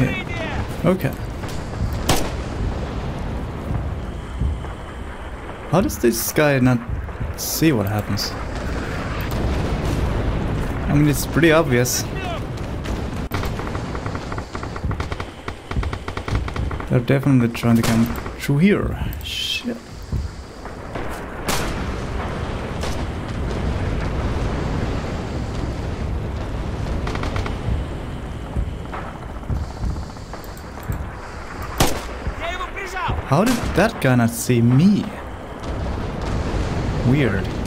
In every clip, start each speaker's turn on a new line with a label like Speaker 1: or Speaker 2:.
Speaker 1: Okay. Okay. How does this guy not see what happens? I mean, it's pretty obvious. They're definitely trying to come through here. How did that guy not see me? Weird.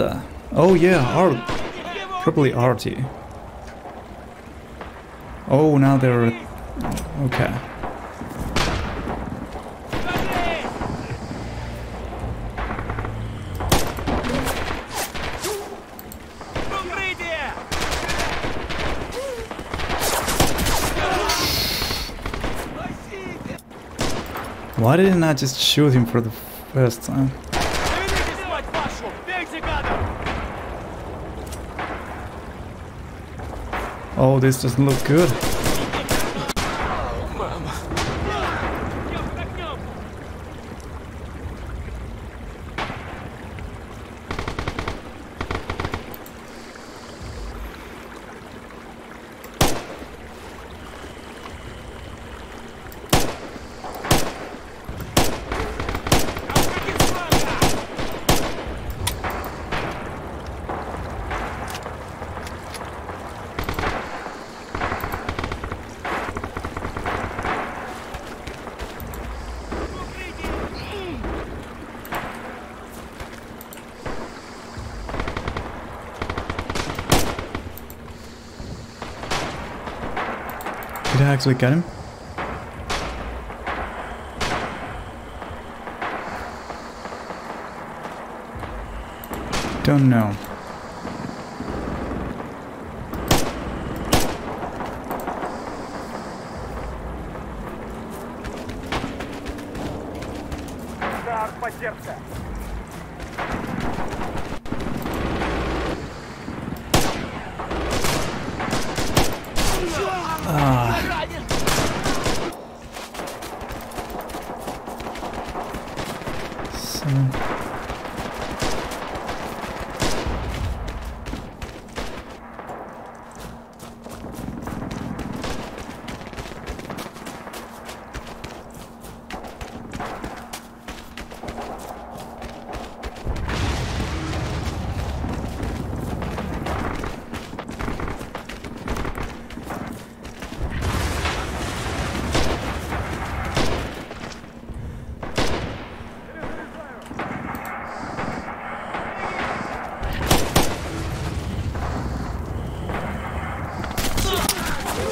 Speaker 1: Uh, oh yeah, Art. Probably Arty. Oh, now they're... Okay. Why didn't I just shoot him for the first time? Oh, this doesn't look good. actually get him? Don't know.
Speaker 2: Да, поддержка!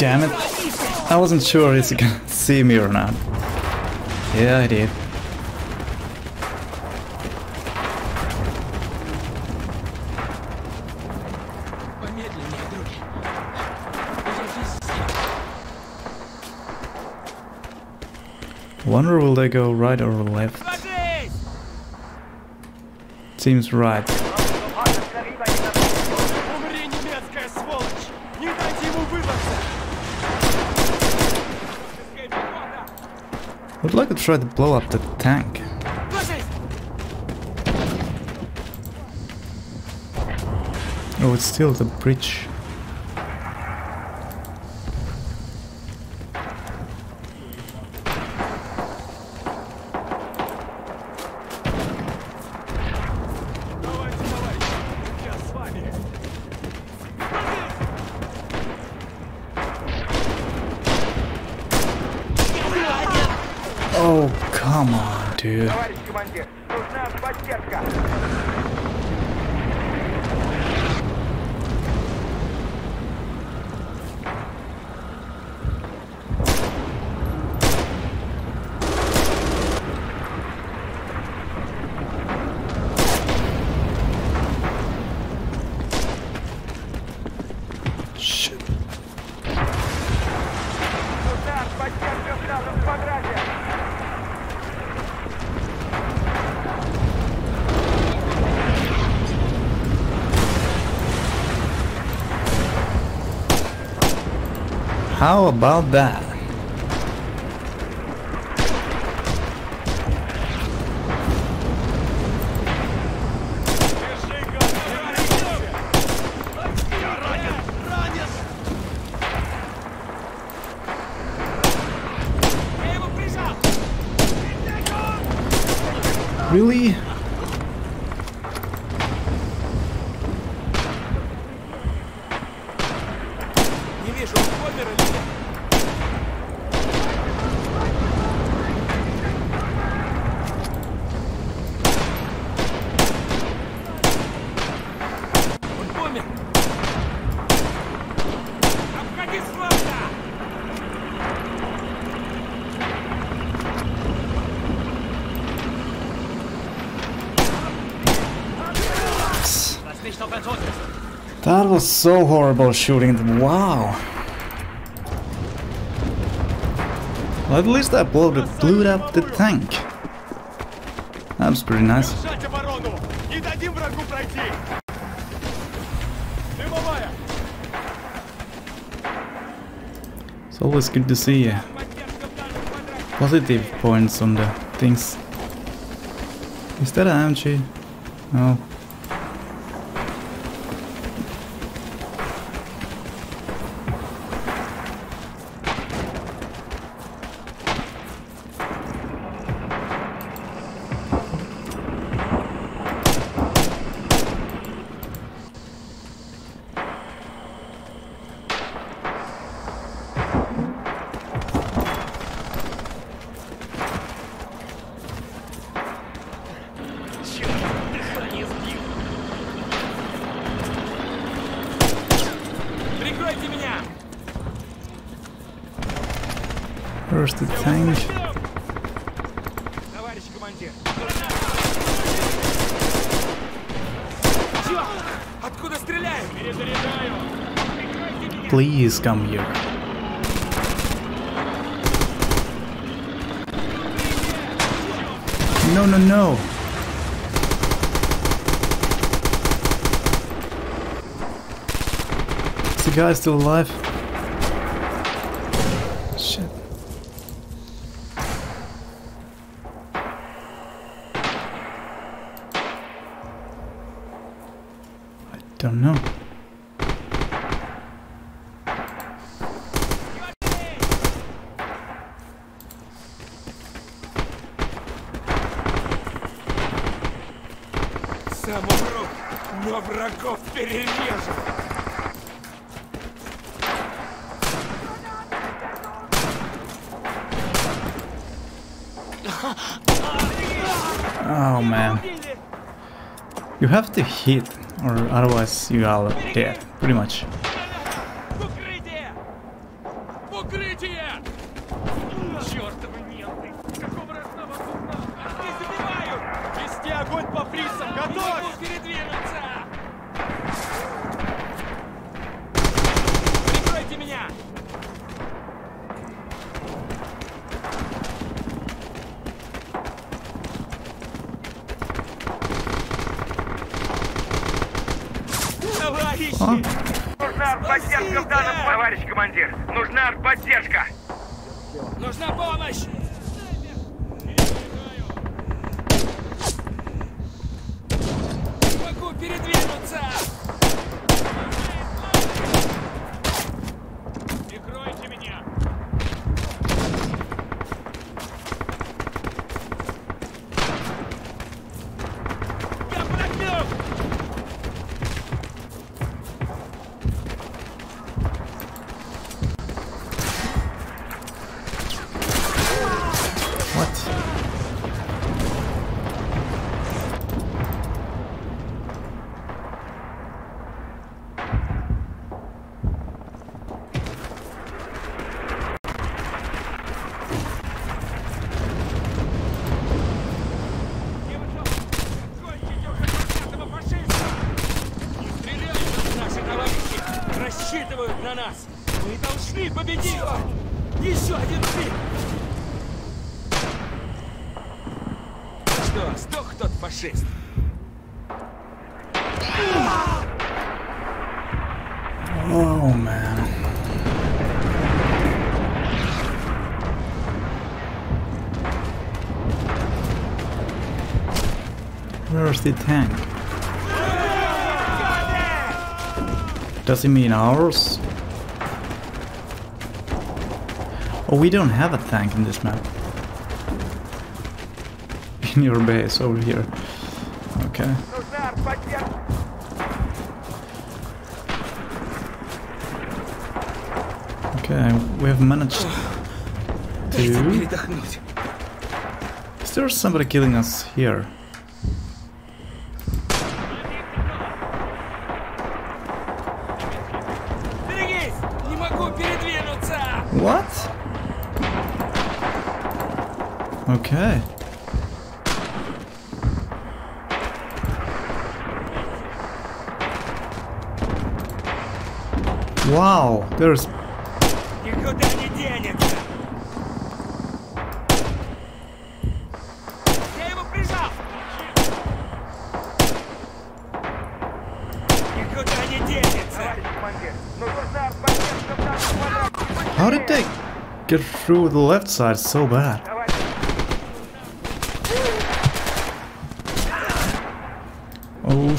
Speaker 1: damn it. I wasn't sure if he can see me or not. Yeah, I did. Wonder will they go right or left? Seems right. would like to try to blow up the tank. Oh, it's still the bridge. Come on, dude.
Speaker 3: How about that? was so horrible shooting them. Wow. Well, at least I blew, the, blew up the tank. That was pretty nice. It's always good to see uh, positive points on the things. Is that an MG? No.
Speaker 1: Прикройте меня!
Speaker 3: Where's the tank?
Speaker 1: Товарищ командир! Чё? Откуда стреляют? Перезаряжаю! Прикройте меня!
Speaker 3: Please come here. No, no, no. the guy still alive? Shit. I don't know.
Speaker 1: Сам умру, но врагов перережу!
Speaker 3: Oh man. You have to hit, or otherwise you are dead, pretty much.
Speaker 4: Мы должны победить! Еще
Speaker 3: Один сбит. Что, сдох тот фашист?
Speaker 1: Oh man. Where's the tank? Does he mean ours? Oh, we don't have a tank in this map. In your base over here. Okay. Okay, we have managed to... Is there somebody killing us here? What? Okay. Wow, there's... How did they get through the left side so bad?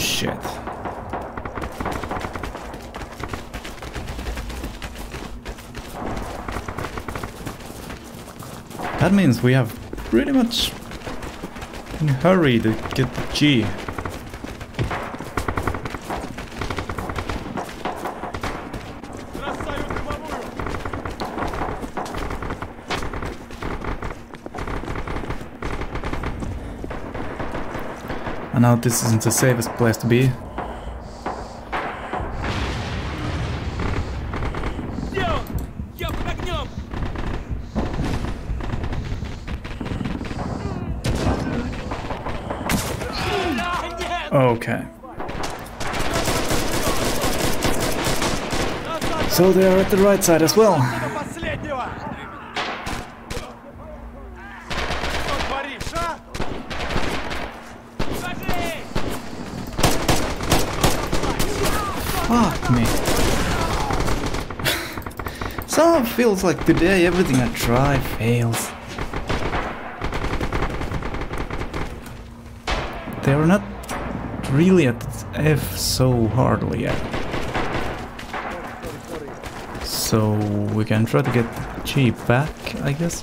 Speaker 1: Shit. That means we have pretty much in a hurry to get the G. now this isn't the safest place to be. Okay. So they are at the right side as well. Feels like today everything I try fails. They are not really at F so hardly yet. So we can try to get G back, I guess.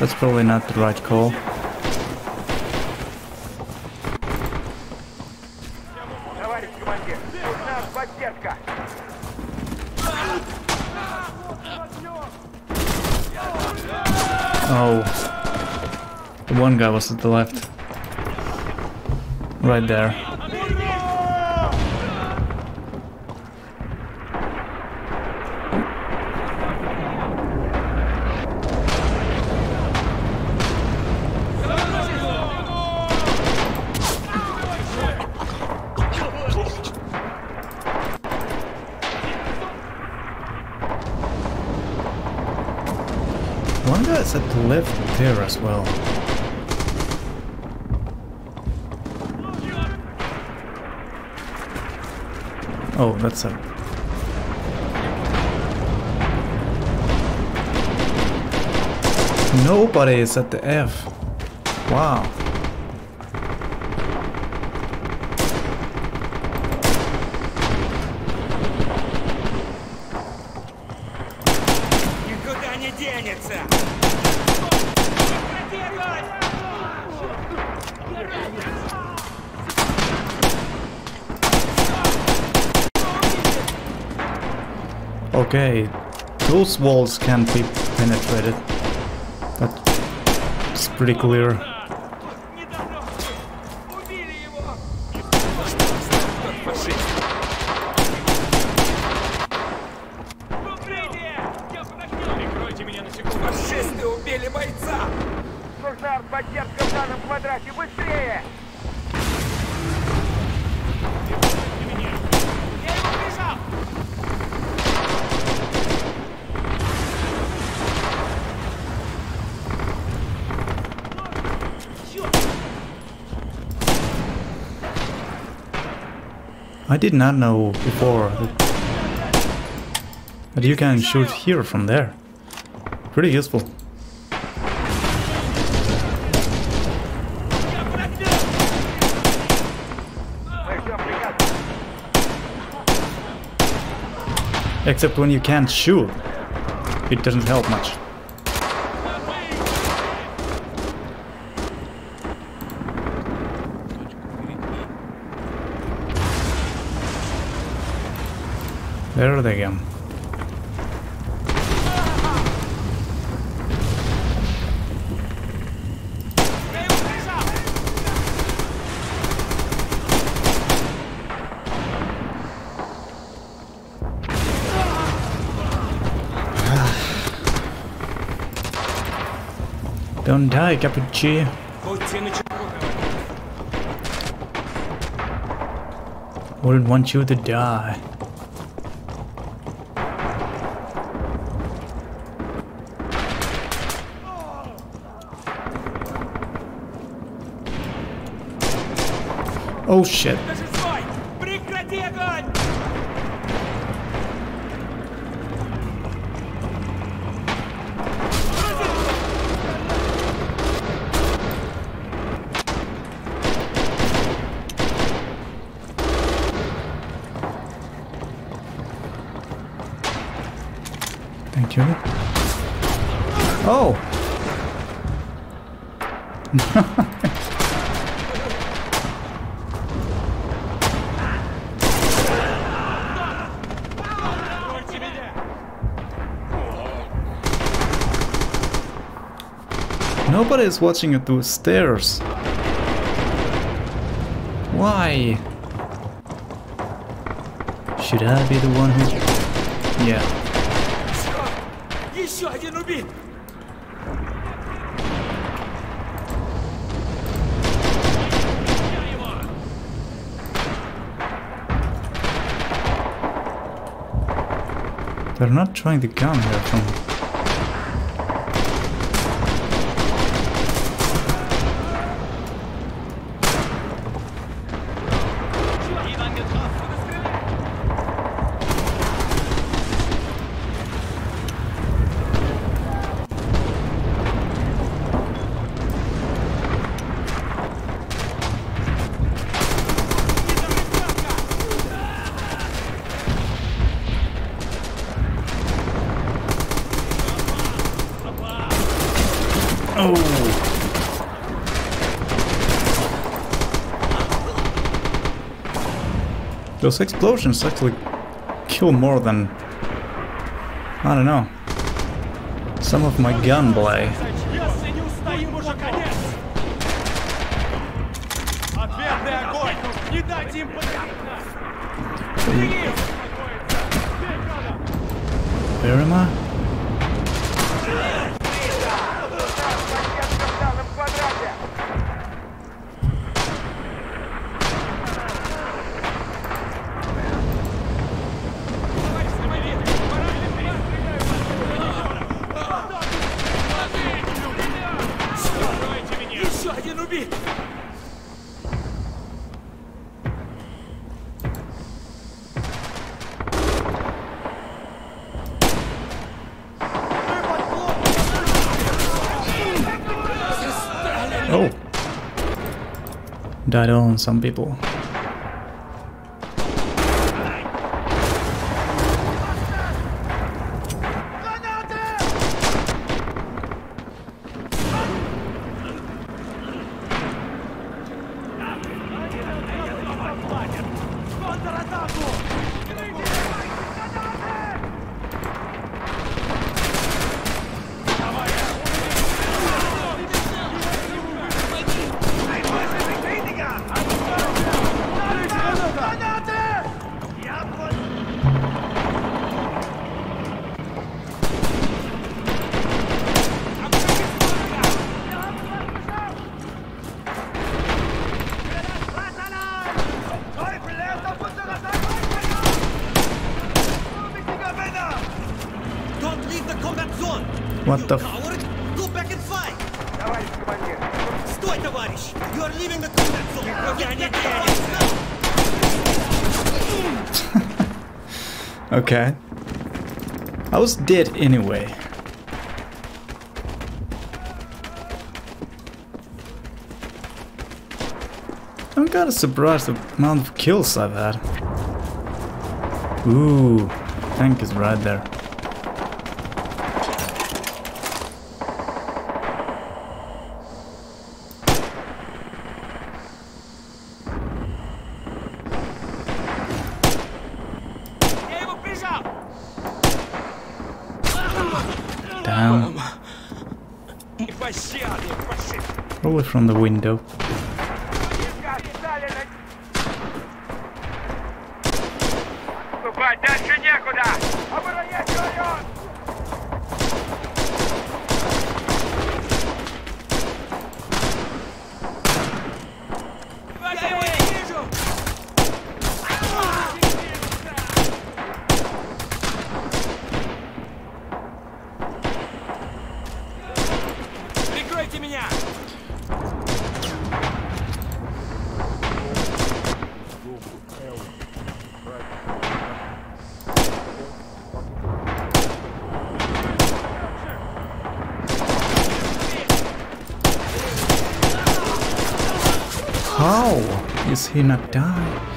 Speaker 1: That's probably not the right call. Guy was at the left. Right there. One guy's at the left there as well. Oh, that's a... Nobody is at the F. Wow. Okay, those walls can't be penetrated. That's pretty clear. did not know before that, that you can shoot here from there. Pretty useful. Except when you can't shoot, it doesn't help much. Where
Speaker 3: are they again?
Speaker 1: Don't die, Capucci. Wouldn't want you to die. Oh Nobody is watching you through stairs. Why? Should I be the one who... Yeah.
Speaker 3: Еще один убит!
Speaker 1: They're not trying to come here from... those explosions actually kill more than... I don't know. Some of my gunplay. Where am I? Died on some people.
Speaker 3: Okay. I was dead anyway. I'm kinda surprised the amount of kills I've had. Ooh, tank is right there. From the window. He not die?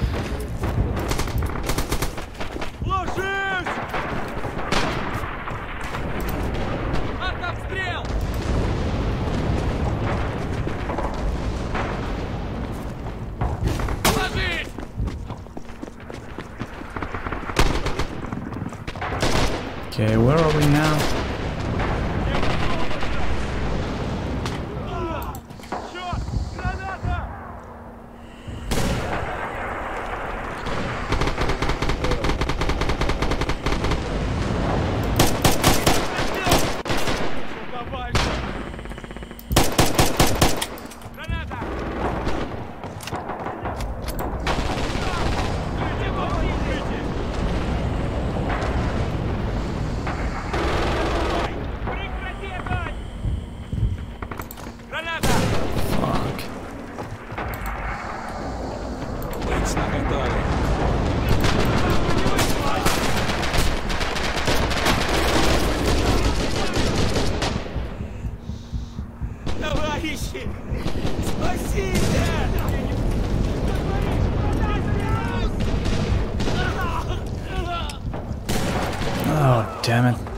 Speaker 3: Oh, damn it.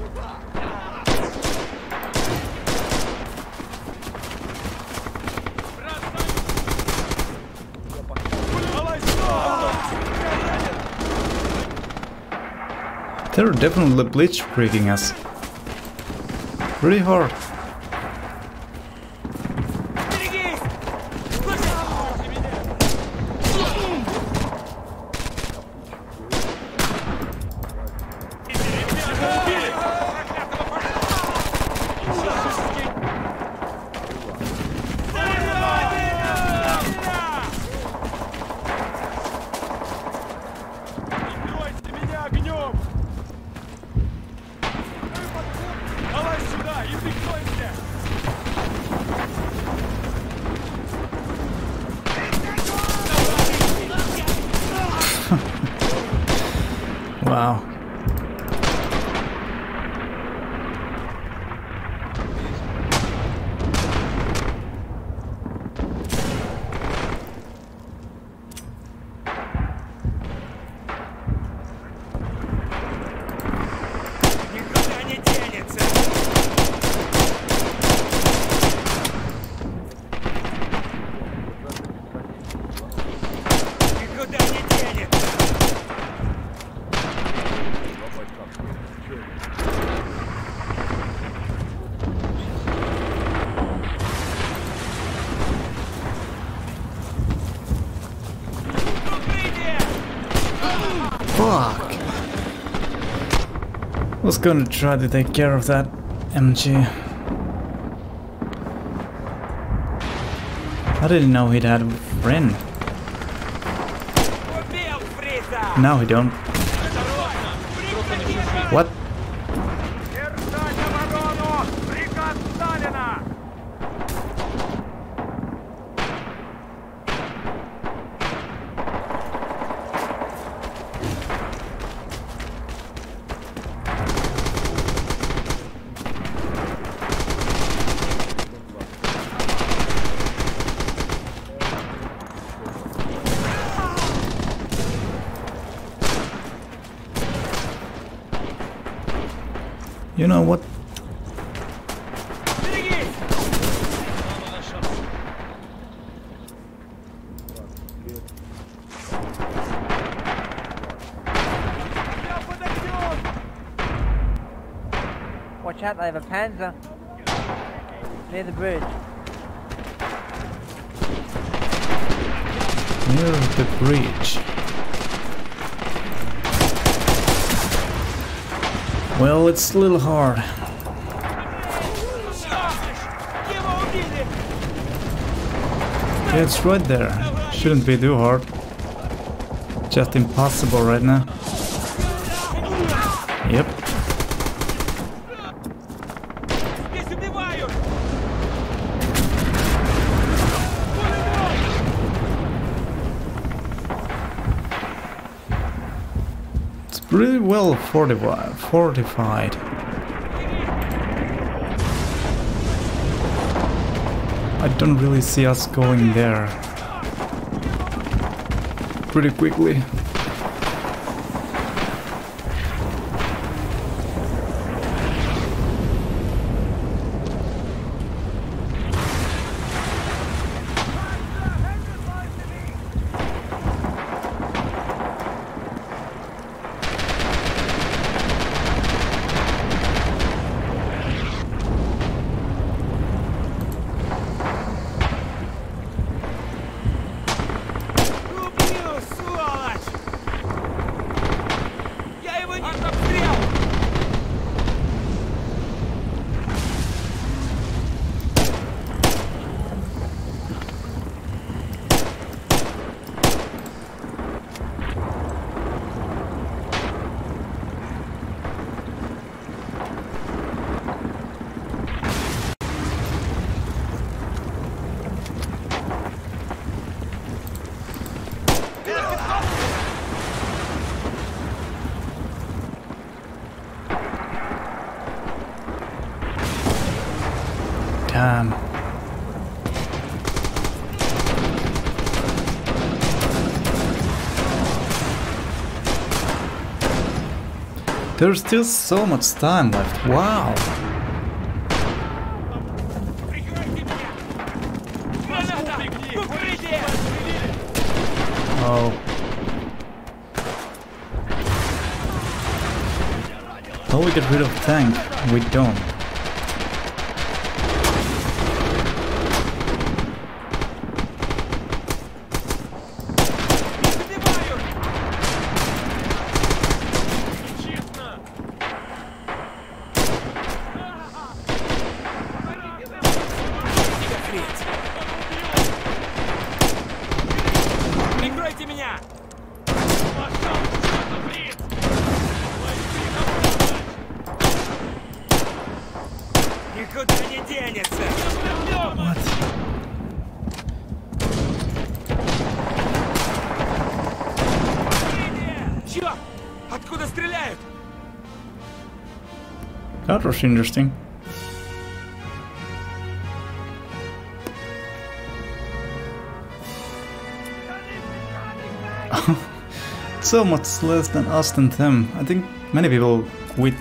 Speaker 3: They're definitely blitzkrieging us. Pretty hard. Wow. gonna try to take care of that MG. I didn't know he'd had a friend. Now he don't. What?
Speaker 5: Watch out, they have a panzer. Near the bridge.
Speaker 1: Near the bridge. Well, it's a little hard. Yeah, it's right there. Shouldn't be too hard. Just impossible right now. Fortified. I don't really see us going there. Pretty quickly. There's still so much time left. Wow. Oh. Well, we get rid of tank. We don't.
Speaker 3: Прикройте меня! Никуда не денется!
Speaker 1: What?
Speaker 3: Чё? Откуда стреляют?
Speaker 1: That was interesting. So much less than us than them. I think many people quit